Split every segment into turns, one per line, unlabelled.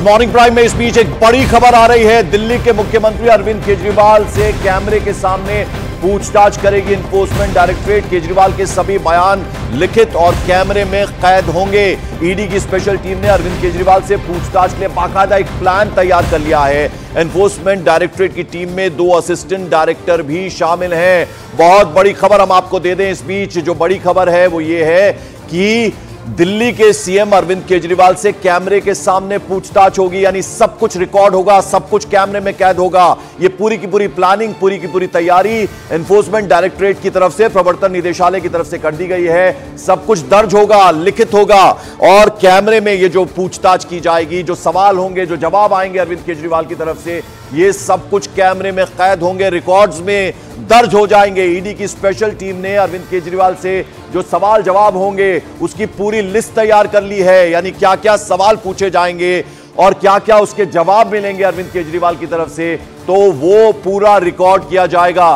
Morning prime में इस बीच एक बड़ी खबर आ रही है। दिल्ली के मुख्यमंत्री अरविंद केजरीवाल से कैमरे के सामने पूछताछ करेगी इन्फोर्समेंट डायरेक्टरेट केजरीवाल के सभी बयान लिखित और कैमरे में कैद होंगे। ईडी की स्पेशल टीम ने अरविंद केजरीवाल से पूछताछ के लिए बाकायदा एक प्लान तैयार कर लिया है। एनफोर्समेंट डायरेक्टरेट की टीम में दो असिस्टेंट डायरेक्टर भी शामिल हैं। बहुत बड़ी खबर हम आपको दे दें इस बीच। जो बड़ी खबर है वो ये है कि दिल्ली के सीएम अरविंद केजरीवाल से कैमरे के सामने पूछताछ होगी, यानी सब कुछ रिकॉर्ड होगा, सब कुछ कैमरे में कैद होगा। ये पूरी की पूरी प्लानिंग, पूरी की पूरी तैयारी एनफोर्समेंट डायरेक्टरेट की तरफ़ से, प्रवर्तन निदेशालय की तरफ़ से कर दी गई है। सब कुछ दर्ज होगा, लिखित होगा, और कैमरे में ये जो पूछताछ की जाएगी, जो सवाल होंगे, जो जवाब आएँगे अरविंद केजरीवाल की तरफ़ से, ये सब कुछ कैमरे में कैद होंगे, रिकॉर्ड्स में दर्ज हो जाएँगे। ईडी की स्पेशल टीम ने अरविंद केजरीवाल से जो सवाल जवाब होंगे, उसकी पूरी लिस्ट तैयार कर ली है, यानी क्या क्या सवाल पूछे जाएँगे और क्या क्या उसके जवाब मिलेंगे अरविंद केजरीवाल की तरफ़ से तो वो पूरा रिकॉर्ड किया जाएगा।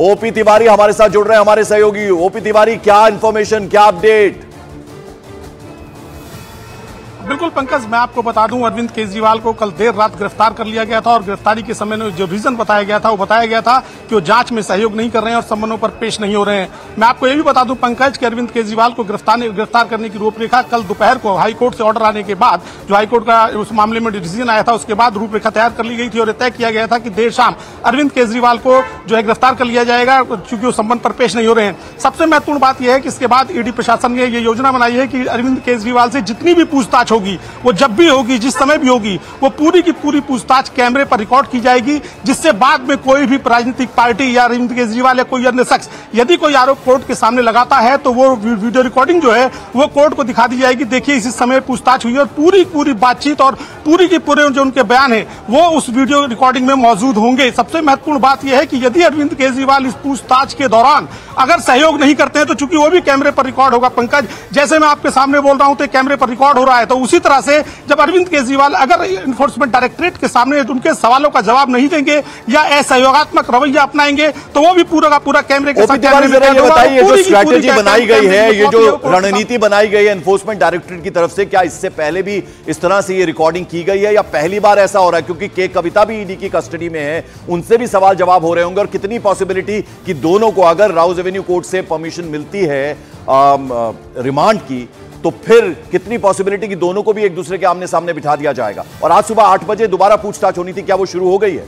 ओपी तिवारी हमारे साथ जुड़ रहे हैं, हमारे सहयोगी। ओपी तिवारी, क्या इंफॉर्मेशन क्या अपडेट
बिल्कुल पंकज, मैं आपको बता दूँ, अरविंद केजरीवाल को कल देर रात गिरफ़्तार कर लिया गया था और गिरफ्तारी के समय में जो रीजन बताया गया था, वो बताया गया था कि वो जाँच में सहयोग नहीं कर रहे हैं और समनों पर पेश नहीं हो रहे हैं। मैं आपको ये भी बता दूँ, पंकज, कि अरविंद केजरीवाल को गिरफ़्तार गिरफ़्तार करने की रूपरेखा कल दोपहर को हाईकोर्ट से ऑर्डर आने के बाद, जो हाईकोर्ट का उस मामले में डिसीज़न आया था, उसके बाद रूपरेखा तैयार कर ली गई थी और तय किया गया था कि देर शाम अरविंद केजरीवाल को जो है गिरफ़्तार कर लिया जाएगा चूँकि वो संबंध पर पेश नहीं हो रहे हैं। सबसे महत्वपूर्ण बात यह है कि इसके बाद ईडी प्रशासन ने ये योजना बनाई है कि अरविंद केजरीवाल से जितनी भी पूछताछ होगी, वो जब भी होगी, जिस समय भी होगी, वो पूरी की पूरी पूछताछ कैमरे पर रिकॉर्ड की जाएगी, जिससे बाद में कोई भी राजनीतिक पार्टी या अरविंद केजरीवाल या कोई अन्य शख्स, यदि कोई आरोप कोर्ट के सामने लगाता है तो वो वीडियो रिकॉर्डिंग जो है, वो कोर्ट को दिखा दी जाएगी। देखिए, इसी समय पूछताछ हुई और पूरी पूरी बातचीत और पूरी की पूरे जो उनके बयान है, वो उस वीडियो रिकॉर्डिंग में मौजूद होंगे। सबसे महत्वपूर्ण बात यह है कि यदि अरविंद केजरीवाल इस पूछताछ के दौरान अगर सहयोग नहीं करते हैं तो चूँकि वो भी कैमरे पर रिकॉर्ड होगा, पंकज, जैसे मैं आपके सामने बोल रहा हूँ तो कैमरे पर रिकॉर्ड हो रहा है तो उसी तरह से जब अरविंद केजरीवाल अगर इन्फोर्समेंट डायरेक्टरेट के सामने उनके सवालों का जवाब नहीं देंगे या असहयोगात्मक रवैया अपनाएँगे तो वो भी पूरा का पूरा कैमरे के साथ
बताइए जो स्ट्रैटेजी बनाई गई है ये जो रणनीति बनाई गई है एनफोर्समेंट डायरेक्टरेट की तरफ़ से क्या इससे पहले भी इस तरह से ये रिकॉर्डिंग की गई है या पहली बार ऐसा हो रहा है? क्योंकि के कविता भी ईडी की कस्टडी में है उनसे भी सवाल जवाब हो रहे होंगे और कितनी पॉसिबिलिटी कि दोनों को अगर राउज एवेन्यू कोर्ट से परमिशन मिलती है रिमांड की तो फिर कितनी पॉसिबिलिटी कि दोनों को भी एक दूसरे के आमने सामने बिठा दिया जाएगा? और आज सुबह आठ बजे दोबारा पूछताछ होनी थी, क्या वो शुरू हो गई है?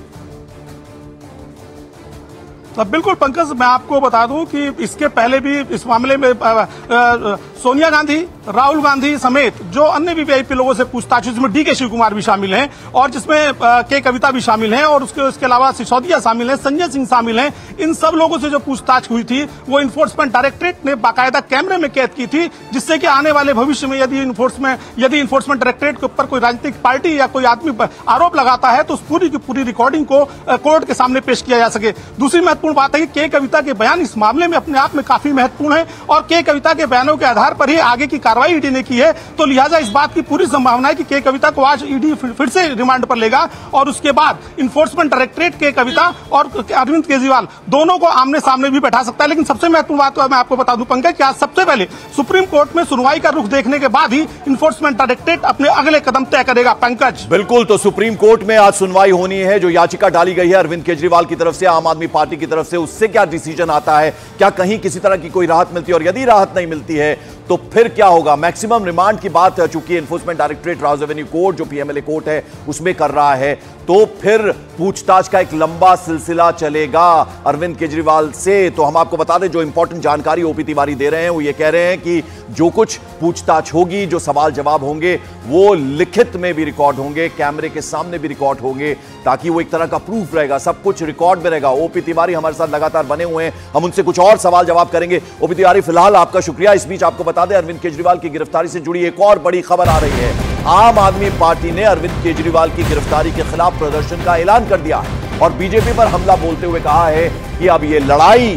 तो बिल्कुल पंकज मैं आपको बता दूँ कि इसके पहले भी इस मामले में आ, आ, सोनिया गांधी राहुल गांधी समेत जो अन्य भी वीआईपी लोगों से पूछताछ जिसमें डी के शिव कुमार भी शामिल हैं और जिसमें के कविता भी शामिल हैं और उसके उसके अलावा सिसोदिया शामिल हैं संजय सिंह शामिल हैं इन सब लोगों से जो पूछताछ हुई थी वो इन्फोर्समेंट डायरेक्टरेट ने बाकायदा कैमरे में कैद की थी जिससे कि आने वाले भविष्य में यदि इन्फोर्समेंट यदि इन्फोर्समेंट डायरेक्टरेट के ऊपर कोई राजनीतिक पार्टी या कोई आदमी आरोप लगाता है तो उस पूरी की पूरी रिकॉर्डिंग को कोर्ट के सामने पेश किया जा सके। दूसरी महत्वपूर्ण बात है कि के कविता के बयान इस मामले में अपने आप में काफ़ी महत्वपूर्ण है और के कविता के बयानों के आधार पर ही आगे की कार्रवाई ईडी ने की है। तो लिहाजा इस बात की पूरी संभावना है कि के कविता को आज ईडी फिर से रिमांड पर लेगा और उसके बाद इन्फोर्समेंट डायरेक्टरेट के कविता और अरविंद केजरीवाल दोनों को आमने सामने भी बैठा सकता है। लेकिन सबसे महत्वपूर्ण बात तो मैं आपको बता दूँ, पंकज, कि आज सबसे पहले सुप्रीम कोर्ट में सुनवाई का रुख देखने के बाद ही इन्फोर्समेंट डायरेक्टरेट अपने अगले कदम तय करेगा। पंकज।
बिल्कुल तो सुप्रीम कोर्ट में आज सुनवाई होनी है, जो याचिका डाली गई है अरविंद केजरीवाल की तरफ़ से, आम आदमी पार्टी की तरफ़ से उससे क्या डिसीज़न आता है? क्या कहीं किसी तरह की कोई राहत मिलती है? और यदि राहत नहीं मिलती है तो फिर क्या होगा? मैक्सिमम रिमांड की बात चूँकि Enforcement Directorate Rouse Avenue court जो पीएमएलए कोर्ट है, उसमें कर रहा है। तो फिर पूछताछ का एक लंबा सिलसिला चलेगा अरविंद केजरीवाल से। तो हम आपको बता दें, जो इंपॉर्टेंट जानकारी ओपी तिवारी दे रहे हैं, वो ये कह रहे हैं कि जो कुछ पूछताछ होगी, जो सवाल जवाब होंगे, वो लिखित में भी रिकॉर्ड होंगे, कैमरे के सामने भी रिकॉर्ड होंगे, ताकि वो एक तरह का प्रूफ रहेगा। सब कुछ रिकॉर्ड में रहेगा। ओपी तिवारी हमारे साथ लगातार बने हुए हैं। हम उनसे कुछ और सवाल जवाब करेंगे। ओपी तिवारी, फ़िलहाल आपका शुक्रिया। इस बीच आपको बता दें, अरविंद केजरीवाल की गिरफ्तारी से जुड़ी एक और बड़ी खबर आ रही है। आम आदमी पार्टी ने अरविंद केजरीवाल की गिरफ्तारी के खिलाफ प्रदर्शन का ऐलान कर दिया और बीजेपी पर हमला बोलते हुए कहा है कि अब यह लड़ाई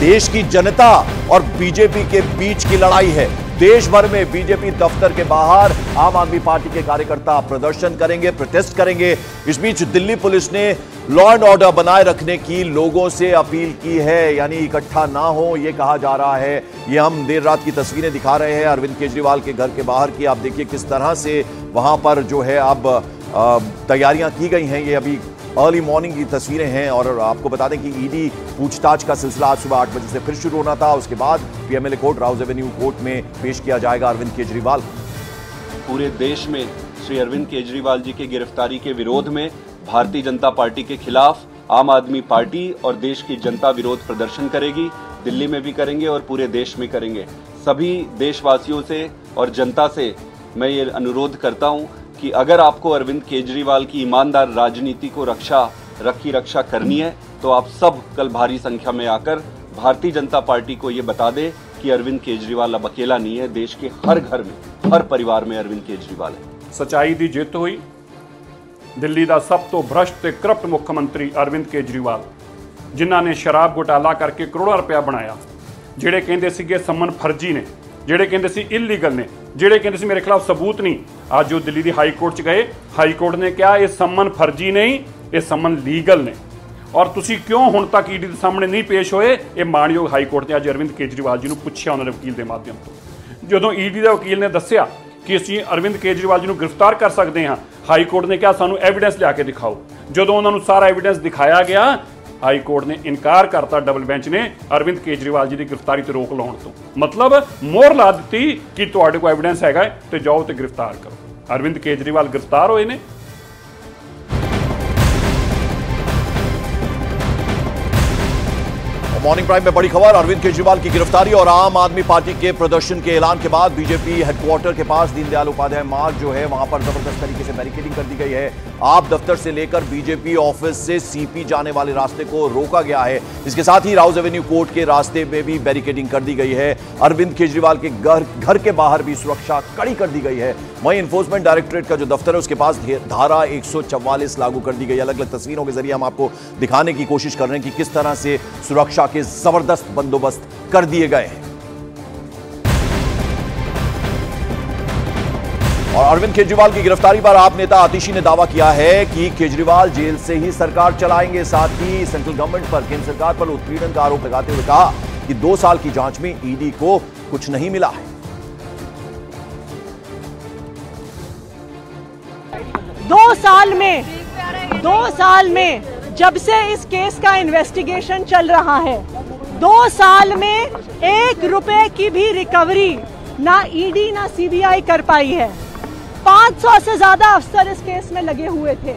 देश की जनता और बीजेपी के बीच की लड़ाई है। देश भर में बीजेपी दफ्तर के बाहर आम आदमी पार्टी के कार्यकर्ता प्रदर्शन करेंगे प्रोटेस्ट करेंगे। इस बीच दिल्ली पुलिस ने लॉ एंड ऑर्डर बनाए रखने की लोगों से अपील की है, यानी इकट्ठा ना हो यह कहा जा रहा है। ये हम देर रात की तस्वीरें दिखा रहे हैं। अरविंद केजरीवाल के घर के बाहर की, आप देखिए किस तरह से वहाँ पर जो है अब तैयारियाँ की गई हैं। ये अभी अर्ली मॉर्निंग की तस्वीरें हैं और आपको बता दें कि ईडी पूछताछ का सिलसिला आज सुबह आठ बजे से फिर शुरू होना था। उसके बाद PMLA court Rouse Avenue court में पेश किया जाएगा अरविंद केजरीवाल।
पूरे देश में श्री अरविंद केजरीवाल जी की गिरफ्तारी के विरोध में भारतीय जनता पार्टी के खिलाफ आम आदमी पार्टी और देश की जनता विरोध प्रदर्शन करेगी, दिल्ली में भी करेंगे और पूरे देश में करेंगे। सभी देशवासियों से और जनता से मैं ये अनुरोध करता हूँ कि अगर आपको अरविंद केजरीवाल की ईमानदार राजनीति को रक्षा रखी रक्षा करनी है तो आप सब कल भारी संख्या में आकर भारतीय जनता पार्टी को ये बता दे कि अरविंद केजरीवाल अब अकेला नहीं है देश के हर घर में हर परिवार में अरविंद केजरीवाल है
सच्चाई की जित हुई दिल्ली का सब तो भ्रष्ट ਤੇ ਕਰਪਟ ਮੁੱਖ ਮੰਤਰੀ ਅਰਵਿੰਦ ਕੇਜਰੀਵਾਲ ਜਿਨ੍ਹਾਂ ਨੇ ਸ਼ਰਾਬ ਘੁਟਾਲਾ ਕਰਕੇ ਕਰੋੜਾਂ ਰੁਪਇਆ ਬਣਾਇਆ ਜਿਹੜੇ ਕਹਿੰਦੇ ਸੀਗੇ ਸੰਮਨ ਫਰਜ਼ੀ ਨੇ ਜਿਹੜੇ ਕਹਿੰਦੇ ਸੀ ਇਲੀਗਲ ਨੇ ਜਿਹੜੇ ਕਹਿੰਦੇ ਸੀ ਮੇਰੇ ਖਿਲਾਫ ਸਬੂਤ ਨਹੀਂ, ਅੱਜ ਉਹ ਦਿੱਲੀ ਦੀ ਹਾਈ ਕੋਰਟ 'ਚ ਗਏ। ਹਾਈ ਕੋਰਟ ਨੇ ਕਿਹਾ, ਇਹ ਸੰਮਨ ਫਰਜ਼ੀ ਨਹੀਂ, ਇਹ ਸੰਮਨ ਲੀਗਲ ਨੇ। ਔਰ ਤੁਸੀਂ ਕਿਉਂ ਹੁਣ ਤੱਕ ਈਡੀ ਦੇ ਸਾਹਮਣੇ ਨਹੀਂ ਪੇਸ਼ ਹੋਏ? ਇਹ ਮਾਨਯੋਗ ਹਾਈ ਕੋਰਟ ਨੇ ਅੱਜ ਅਰਵਿੰਦ ਕੇਜਰੀਵਾਲ ਜੀ ਨੂੰ ਪੁੱਛਿਆ ਉਹਨਾਂ ਦੇ ਵਕੀਲ ਦੇ ਮਾਧਿਅਮ ਤੋਂ। ਜਦੋਂ ਈਡੀ ਦੇ ਵਕੀਲ ਨੇ ਦੱਸਿਆ ਕਿ ਅਸੀਂ ਅਰਵਿੰਦ ਕੇਜਰੀਵਾਲ ਜੀ ਨੂੰ ਗ੍ਰਿਫਤਾਰ ਕਰ ਸਕਦੇ ਹਾਂ, ਹਾਈ ਕੋਰਟ ਨੇ ਕਿਹਾ, ਸਾਨੂੰ ਐਵੀਡੈਂਸ ਲਿਆ ਕੇ ਦਿਖਾਓ। ਜਦੋਂ ਉਹਨਾਂ ਨੂੰ ਸਾਰਾ ਐਵੀਡੈਂਸ ਦਿਖਾਇਆ ਗਿਆ ਹਾਈ ਕੋਰਟ ਨੇ ਇਨਕਾਰ ਕਰਤਾ ਡਬਲ ਬੈਂਚ ਨੇ। ਅਰਵਿੰਦ ਕੇਜਰੀਵਾਲ ਜੀ ਦੀ ਗ੍ਰਿਫਤਾਰੀ ਤੇ ਰੋਕ ਲਾਉਣ ਤੋਂ। ਮਤਲਬ ਮੋਹਰ ਲਾ ਦਿੱਤੀ ਕਿ ਤੁਹਾਡੇ ਕੋਲ ਐਵੀਡੈਂਸ ਹੈਗਾ ਤੇ ਜਾਓ ਤੇ ਗ੍ਰਿਫਤਾਰ ਕਰੋ। ਅਰਵਿੰਦ ਕੇਜਰੀਵਾਲ ਗ੍ਰਿਫਤਾਰ ਹੋਏ ਨੇ।
मॉर्निंग प्राइम में बड़ी खबर, अरविंद केजरीवाल की गिरफ्तारी और आम आदमी पार्टी के प्रदर्शन के ऐलान के बाद बीजेपी हेडक्वार्टर के पास दीनदयाल उपाध्याय मार्ग जो है, वहाँ पर ज़बरदस्त तरीके से बैरिकेडिंग कर दी गई है। आप दफ्तर से लेकर बीजेपी ऑफ़िस से सीपी जाने वाले रास्ते को रोका गया है। इसके साथ ही राउज एवेन्यू कोर्ट के रास्ते में भी बैरिकेडिंग कर दी गई है। अरविंद केजरीवाल के घर घर के बाहर भी सुरक्षा कड़ी कर दी गई है। वहीं इन्फोर्समेंट डायरेक्टोरेट का जो दफ्तर है, उसके पास धारा एक सौ चौवालीस लागू कर दी गई अलग अलग तस्वीरों के ज़रिए हम आपको दिखाने की कोशिश कर रहे हैं कि किस तरह से सुरक्षा के ज़बरदस्त बंदोबस्त कर दिए गए हैं। और अरविंद केजरीवाल की गिरफ्तारी पर आप नेता आतिशी ने दावा किया है कि केजरीवाल जेल से ही सरकार चलाएँगे। साथ ही सेंट्रल गवर्नमेंट पर, केंद्र सरकार पर उत्पीड़न का आरोप लगाते हुए कहा कि दो साल की जाँच में ईडी को कुछ नहीं मिला है।
दो साल में, दो साल में जब से इस केस का इन्वेस्टिगेशन चल रहा है, दो साल में एक रुपए की भी रिकवरी ना ईडी ना सीबीआई कर पाई है। 500 से ज़्यादा अफसर इस केस में लगे हुए थे।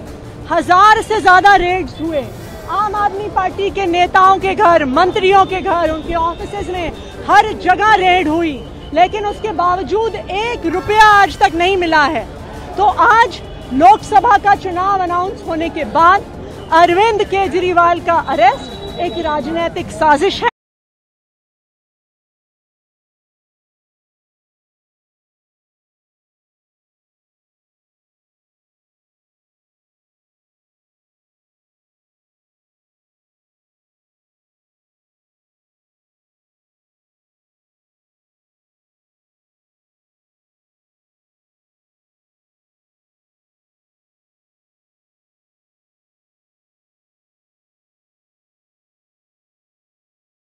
हज़ार से ज़्यादा रेड्स हुए। आम आदमी पार्टी के नेताओं के घर, मंत्रियों के घर, उनके ऑफ़िस में हर जगह रेड हुई। लेकिन उसके बावजूद एक रुपया आज तक नहीं मिला है। तो आज लोकसभा का चुनाव अनाउंस होने के बाद अरविंद केजरीवाल का अरेस्ट, एक राजनीतिक साजिश है।